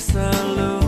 Selalu